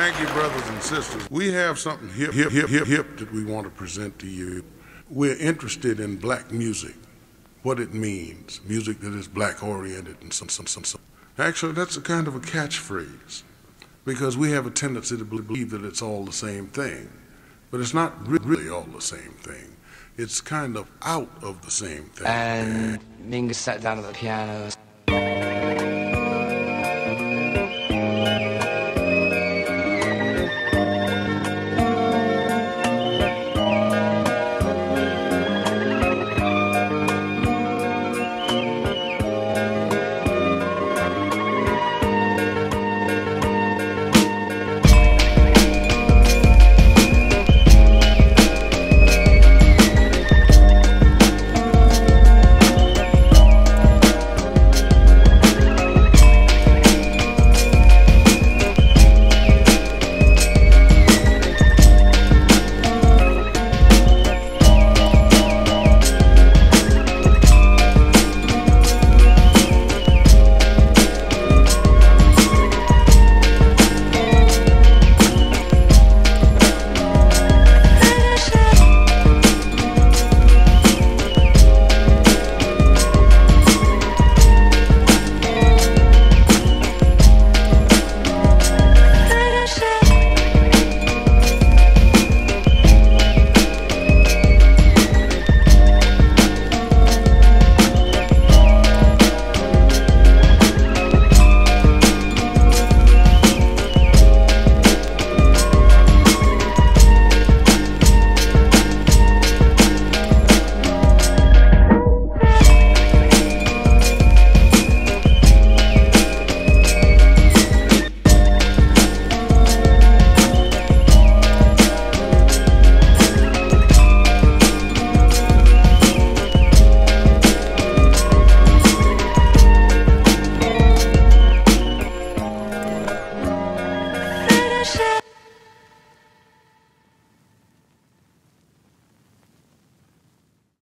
Thank you, brothers and sisters. We have something hip, hip, hip, hip, hip that we want to present to you. We're interested in black music, what it means, music that is black oriented and some, some, some, some. Actually, that's a kind of a catchphrase because we have a tendency to believe that it's all the same thing. But it's not really all the same thing. It's kind of out of the same thing. And Mingus sat down at the piano.